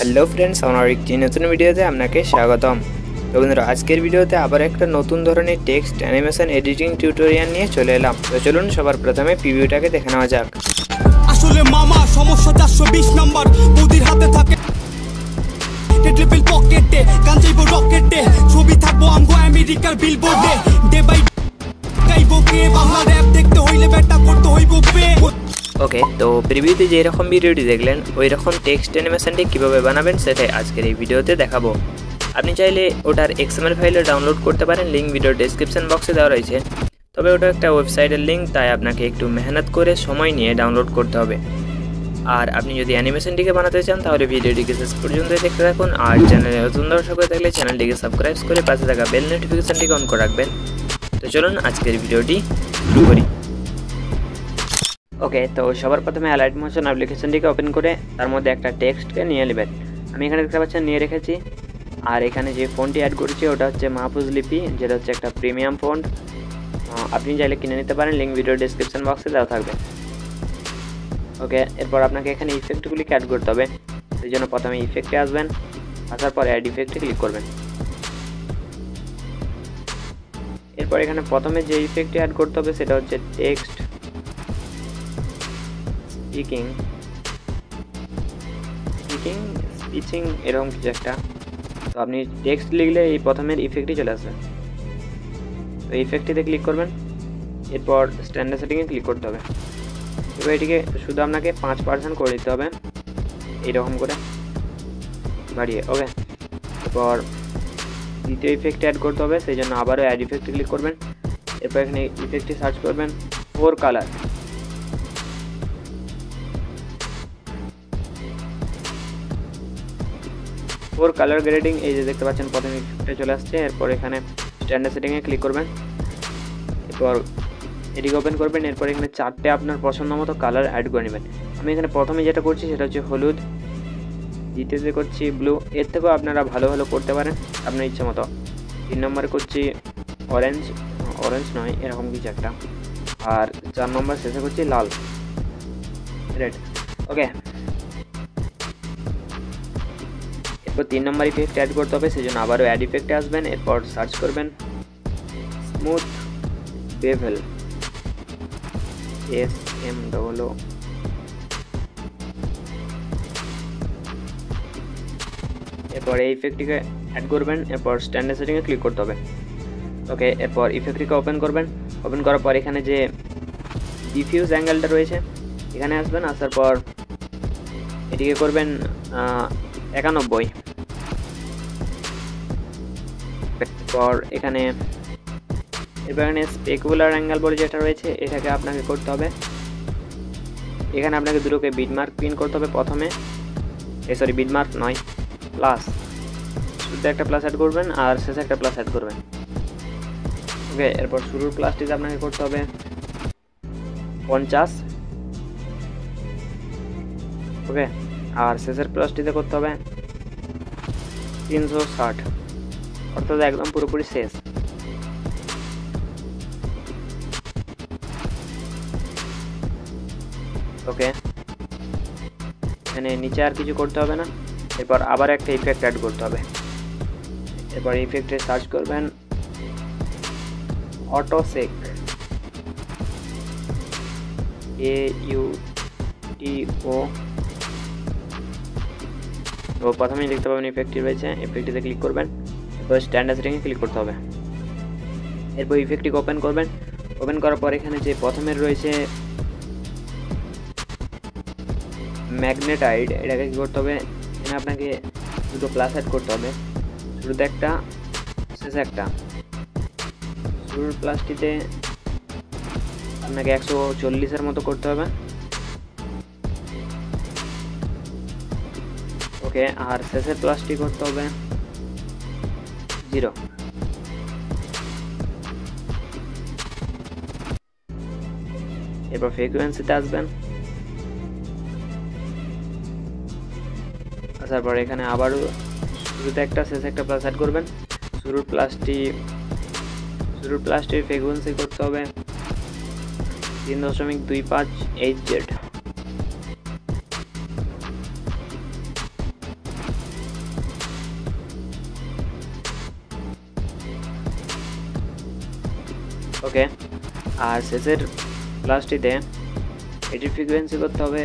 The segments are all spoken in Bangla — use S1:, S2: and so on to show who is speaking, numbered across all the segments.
S1: হ্যালো ফ্রেন্ডস আমার একটি নতুন ভিডিওতে আপনাকে স্বাগতম। তো বন্ধুরা, আজকের ভিডিওতে আবার একটা নতুন ধরনের টেক্সট অ্যানিমেশন এডিটিং টিউটোরিয়াল নিয়ে চলে এলাম। তো চলুন, সবার প্রথমে প্রিভিউটাকে দেখে নেওয়া যাক।
S2: আসলে মামা, সমস্যা চারশো বিশ নম্বর। বৌদির হাতে থাকে টেটলেপিল পকেটে যাইব রকেটে ছবি থাকব আমগো আমেরিকার বিলবোর্ডে ডে বাই গাইবো কে? বাংলা র‍্যাপ দেখতে হইলে বেটা করতে হইব পে
S1: ওকে তো প্রিভিউতে যে এরকম ভিডিওটি দেখলেন, ওই রকম টেক্সট অ্যানিমেশনটি কীভাবে বানাবেন সেটাই আজকের এই ভিডিওতে দেখাবো। আপনি চাইলে ওটার এক্সএমএল ফাইলও ডাউনলোড করতে পারেন লিঙ্ক ভিডিও ডেসক্রিপশন বক্সে দেওয়া রয়েছে। তবে ওটা একটা ওয়েবসাইটের লিঙ্ক তাই আপনাকে একটু মেহনত করে সময় নিয়ে ডাউনলোড করতে হবে। আর আপনি যদি অ্যানিমেশনটিকে বানাতে চান, তাহলে ভিডিওটিকে শেষ পর্যন্ত দেখতে থাকুন। আর চ্যানেলে নতুন দর্শক হয়ে থাকলে চ্যানেলটিকে সাবস্ক্রাইব করে পাশে থাকা বেল নোটিফিকেশনটিকে অন করে রাখবেন। তো চলুন আজকের ভিডিওটি শুরু করি। ওকে তো সবার প্রথমে অ্যালাইট মোশন অ্যাপ্লিকেশনটিকে ওপেন করে তার মধ্যে একটা টেক্সটকে নিয়ে নেবেন। আমি এখানে দেখতে পাচ্ছেন নিয়ে রেখেছি। আর এখানে যে ফোনটি অ্যাড করেছি, ওটা হচ্ছে মাহফুজ লিপি যেটা হচ্ছে একটা প্রিমিয়াম ফোন আপনি চাইলে কিনে নিতে পারেন লিঙ্ক ভিডিও ডিসক্রিপশন বক্সে দেওয়া থাকবে। ওকে এরপর আপনাকে এখানে ইফেক্টগুলিকে অ্যাড করতে হবে। সেই জন্য প্রথমে ইফেক্টে আসবেন, আসার পরে অ্যাড ইফেক্টে ক্লিক করবেন। এরপর এখানে প্রথমে যে ইফেক্টটি অ্যাড করতে হবে, সেটা হচ্ছে টেক্সট স্পিকিং স্পিকিং স্পিচিং এরকম কিছু একটা। তো আপনি টেক্সট লিখলে এই প্রথমের ইফেক্টই চলে আসবে। তো ইফেক্টটিতে ক্লিক করবেন। এরপর স্ট্যান্ডার্ড সেটিংয়ে ক্লিক করতে হবে। এবার এটিকে শুধু আপনাকে পাঁচ পার্সেন্ট করে দিতে হবে। এইরকম করে। বাড়িয়ে ওকে এরপর দ্বিতীয় ইফেক্ট অ্যাড করতে হবে। সেই জন্য আবারও অ্যাড ইফেক্টে ক্লিক করবেন। এরপর এখানে ইফেক্টটি সার্চ করবেন। Four colour four colour grading এই যে দেখতে পাচ্ছেন, প্রথমে চলে আসছে, এরপর এখানে স্ট্যান্ডার্ড সেটিংয়ে ক্লিক করবেন, এরপর এটিকে ওপেন করবেন, এরপর এখানে চারটে আপনার পছন্দ মতো কালার অ্যাড করে নেবেন। আমি এখানে প্রথমে যেটা করছি সেটা হচ্ছে হলুদ, দ্বিতীয়তে করছি ব্লু এর থেকেও আপনারা ভালো ভালো করতে পারেন, আপনার ইচ্ছে মতো। তিন নম্বরে করছি অরেঞ্জ অরেঞ্জ নয়, এরকম কিছু একটা। আর চার নম্বর শেষে করছি লাল রেড ওকে এরপর তিন নম্বর ইফেক্ট অ্যাড করতে হবে সেই জন্য আবারও অ্যাড ইফেক্টে আসবেন, এরপর সার্চ করবেন smooth bevel S M double এরপর এই ইফেক্টটিকে অ্যাড করবেন, এরপর স্ট্যান্ডার্ড সেটিংয়ে ক্লিক করতে হবে। ওকে এরপর ইফেক্টটিকে ওপেন করবেন ওপেন করার পর এখানে যে ডিফিউজ অ্যাঙ্গেলটা রয়েছে, এখানে আসবেন, আসার পর এটিকে করবেন একানব্বই। পর এখানে এবার এখানে স্পেকুলার অ্যাঙ্গেল বলে যেটা রয়েছে, এটাকে আপনাকে করতে হবে। এখানে আপনাকে দুটোকে বিডমার্ক প্রিন্ট করতে হবে প্রথমে। এ সরি বিডমার্ক নয় প্লাস শুধু একটা প্লাস অ্যাড করবেন আর শেষে একটা প্লাস অ্যাড করবেন। ওকে, এরপর শুরুর প্লাসটিতে আপনাকে করতে হবে পঞ্চাশ। ওকে, আর শেষের প্লাসটিতে করতে হবে তিনশো ষাট। অর্থাৎ একদম পুরোপুরি শেষ। ওকে। এখানে নিচে আর কিছু করতে হবে না। এরপর আবার একটা ইফেক্ট অ্যাড করতে হবে। এরপর ইফেক্টে সার্চ করবেন অটোসেক এ ইউ টি ও তো প্রথমেই দেখতে পাবেন ইফেক্টটি রয়েছে। ইফেক্টটিতে ক্লিক করবেন। এরপর স্ট্যান্ডার্ড সেটিংয়ে ক্লিক করতে হবে। এরপর ইফেক্টটি ওপেন করবেন। ওপেন করার পর এখানে যে প্রথমে রয়েছে ম্যাগনেটাইড এটাকে কী করতে হবে? এখানে আপনাকে দুটো প্লাস অ্যাড করতে হবে। শুরুতে একটা, শেষে একটা। শুরুর প্লাসটিতে আপনাকে একশো চল্লিশের মতো করতে হবে। ওকে আর শেষের প্লাসটি করতে হবে। জিরো। এরপর ফ্রিকুয়েন্সিতে আসবেন। আসার পর এখানে আবারও শুরুতে একটা শেষে একটা প্লাস অ্যাড করবেন। শুরুর প্লাসটি শুরুর প্লাসটির ফ্রিকুয়েন্সি করতে হবে তিন দশমিক দুই পাঁচ এইচ জেড ওকে আর শেষের ক্লাসটিতে এটির ফ্রিকোয়েন্সি করতে হবে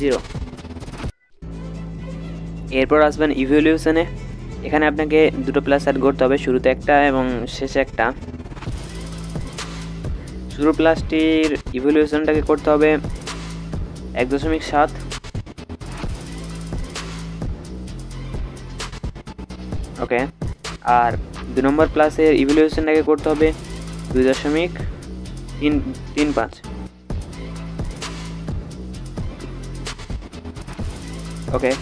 S1: জিরো এরপর আসবেন ইভলিউশনে এখানে আপনাকে দুটো প্লাস অ্যাড করতে হবে, শুরুতে একটা এবং শেষে একটা। শুরু প্লাসটির ইভলিউশনটাকে করতে হবে এক দশমিক সাত। ওকে আর দু নম্বর প্লাসের ইভলিউশনটাকে করতে হবে দুই দশমিক তিন তিন পাঁচ। ওকে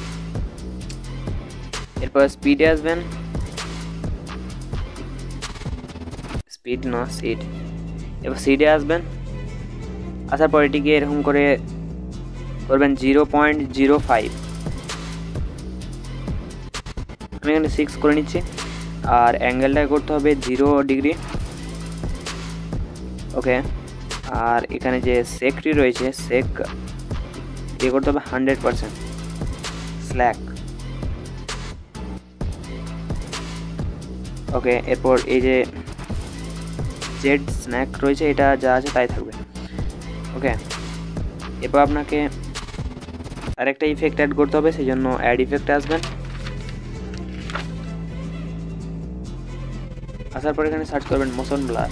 S1: এরপর স্পিডে আসবেন। স্পিড না সিড এবার সিডে আসবেন। আসার পর এটিকে এরকম করে করবেন জিরো পয়েন্ট জিরো ফাইভ আমি এখানে সিক্স করে নিচ্ছি। আর অ্যাঙ্গেলটাকে করতে হবে জিরো ডিগ্রি ওকে আর এখানে যে সেকটি রয়েছে সেক ইয়ে করতে হবে হান্ড্রেড পারসেন্ট স্ল্যাক ওকে এরপর এই যে জেড স্ন্যাক রয়েছে, এটা যা আছে তাই থাকবে। ওকে এরপর আপনাকে আরেকটা ইফেক্ট অ্যাড করতে হবে সেই জন্য অ্যাড ইফেক্টে আসবেন আসার পর এখানে সার্চ করবেন মোশন ব্লার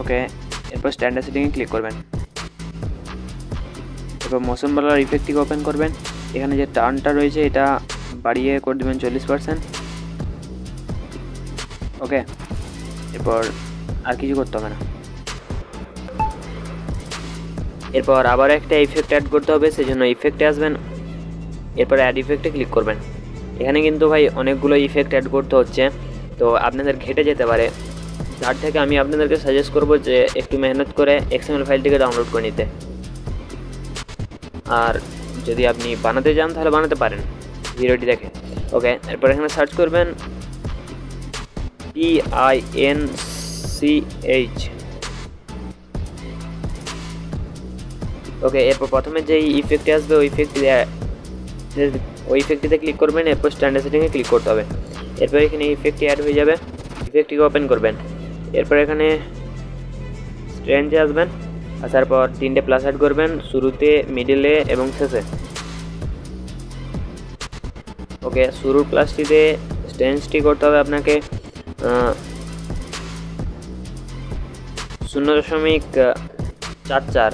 S1: ওকে এরপর স্ট্যান্ডার্ড সেটিংয়ে ক্লিক করবেন। এরপর মোশন ব্লার ইফেক্টটিকে ওপেন করবেন। এখানে যে টার্নটা রয়েছে, এটা বাড়িয়ে করে দেবেন চল্লিশ পার্সেন্ট ওকে এরপর আর কিছু করতে হবে না। এরপর আবার একটা ইফেক্ট অ্যাড করতে হবে সেই জন্য ইফেক্টে আসবেন। এরপর অ্যাড ইফেক্টে ক্লিক করবেন। এখানে কিন্তু ভাই অনেকগুলো ইফেক্ট অ্যাড করতে হচ্ছে। তো আপনাদের ঘেটে যেতে পারে। তার থেকে আমি আপনাদেরকে সাজেস্ট করব যে একটু মেহনত করে এক্সএমএল ফাইলটিকে ডাউনলোড করে নিতে। আর যদি আপনি বানাতে চান, তাহলে বানাতে পারেন। ভিডিওটি দেখে। ওকে, এরপর এখানে সার্চ করবেন P I N C H okay, এরপর প্রথমে যেই ইফেক্টটি আসবে, ওই ইফেক্টটি ওই ইফেক্টটিতে ক্লিক করবেন, এরপর স্ট্যান্ডার্ড সেটিংয়ে ক্লিক করতে হবে। এরপর এখানে ইফেক্টটি অ্যাড হয়ে যাবে ইফেক্টটিকে ওপেন করবেন। এরপর এখানে স্ট্রেঞ্জে আসবেন, আসার পর তিনটে প্লাস অ্যাড করবেন, শুরুতে মিডিলে এবং শেষে। ওকে, শুরুর প্লাসটিতে স্টেন্সটি করতে হবে আপনাকে শূন্য দশমিক চার চার।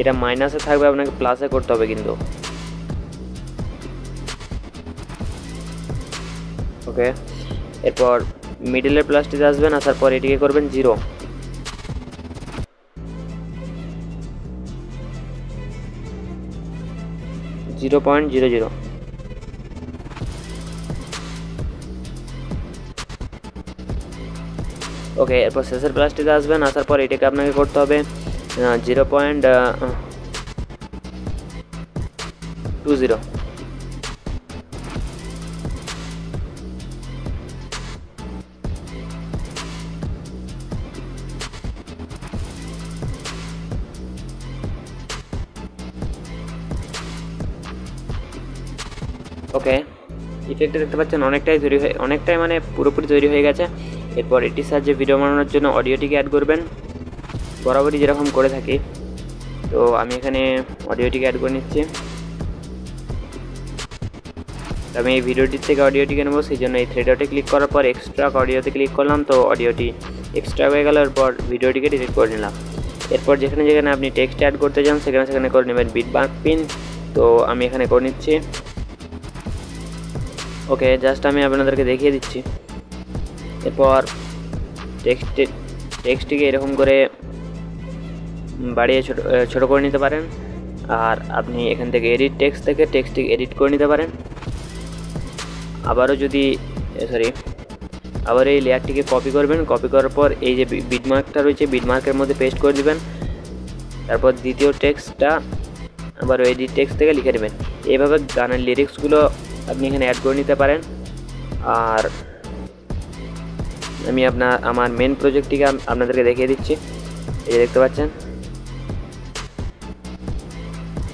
S1: এটা মাইনাসে থাকবে, আপনাকে প্লাসে করতে হবে কিন্তু। ওকে এরপর মিডিলের প্লাসটিতে আসবেন, আসার পর এটিকে করবেন zero zero point zero zero okay এরপর শেষের প্লাসটিতে আসবেন, আসার পর এটাকে আপনাকে করতে হবে zero point two zero okay ইফেক্টটা দেখতে পাচ্ছেন, অনেকটাই তৈরি হয়ে, অনেকটাই মানে পুরোপুরি তৈরি হয়ে গেছে। এরপর এটির সাহায্যে ভিডিও বানানোর জন্য অডিওটিকে অ্যাড করবেন। বরাবরই যেরকম করে থাকি। তো আমি এখানে অডিওটিকে অ্যাড করে নিচ্ছি। তো আমি এই ভিডিওটির থেকে অডিওটিকে নেব, সেই জন্য এই থ্রেডওতে ক্লিক করার পর এক্সট্রা অডিওতে ক্লিক করলাম, তো অডিওটি এক্সট্রা হয়ে গেল, এরপর ভিডিওটিকে ডিলিট করে নিলাম। এরপর যেখানে যেখানে আপনি টেক্সট অ্যাড করতে চান, সেখানে সেখানে করে নেবেন বিট বার্ক পিন তো আমি এখানে করে নিচ্ছি। ওকে জাস্ট আমি আপনাদেরকে দেখিয়ে দিচ্ছি। এরপর টেক্সটে টেক্সটটিকে এরকম করে বাড়িয়ে ছোটো ছোটো করে নিতে পারেন। আর আপনি এখান থেকে এডিট টেক্সট থেকে টেক্সটটি এডিট করে নিতে পারেন। আবারও যদি সরি আবার এই লেয়ারটিকে কপি করবেন কপি করার পর এই যে বিটমার্কটা রয়েছে বিটমার্কের মধ্যে পেস্ট করে দিবেন। তারপর দ্বিতীয় টেক্সটটা আবার এডিট টেক্সট থেকে লিখে দেবেন। এইভাবে গানের লিরিক্সগুলো আপনি এখানে অ্যাড করে নিতে পারেন। আর আমি আপনার, আমার মেন প্রজেক্টটিকে আপনাদেরকে দেখিয়ে দিচ্ছি। এই দেখতে পাচ্ছেন?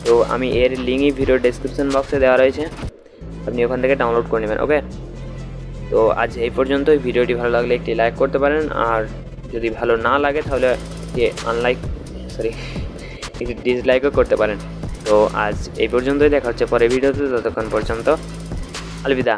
S1: তো আমি এর লিঙ্কই ভিডিও ডেসক্রিপশন বক্সে দেওয়া রয়েছে। আপনি ওখান থেকে ডাউনলোড করে নেবেন ওকে তো আজ এই পর্যন্তই। ভিডিওটি ভালো লাগলে একটি লাইক করতে পারেন, আর যদি ভালো না লাগে তাহলে যে আনলাইক সরি একটি ডিসলাইকও করতে পারেন। তো আজ এই পর্যন্তই, দেখা হচ্ছে পরে ভিডিওতে, ততক্ষণ পর্যন্ত আলবিদা।